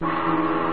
you.